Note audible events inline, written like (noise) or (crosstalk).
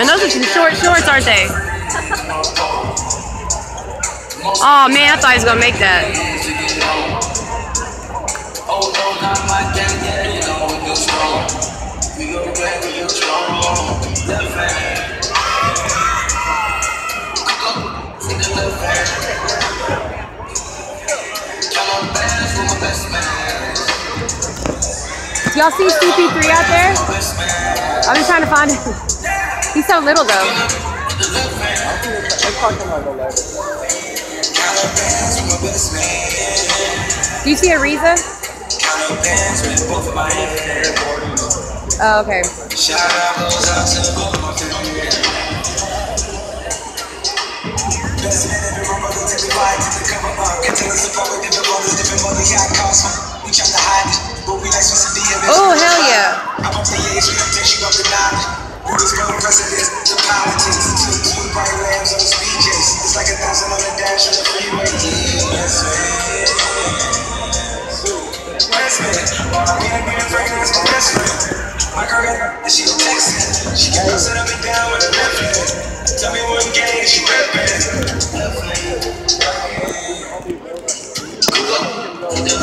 And those are some short shorts, aren't they? Oh man, I thought he was gonna make that. Y'all see CP3 out there? I've been trying to find him. (laughs) He's so little though. Do you see Ariza? Oh, okay. Shadow goes out to the both of them. Continue to fall with different roles, different mother costs. We try to hide. But we like supposed to be a bit. Oh, hell yeah. Oh, this is unprecedented. The politics. takes two, two bright rams on the BJs. It's like a thousand on the dash on the freeway. All I need to be the my best friend, My girl got and she a Texan. She got her set up and down with a left Tell me what game is she rippin'. Cool.